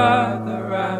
Father, I'm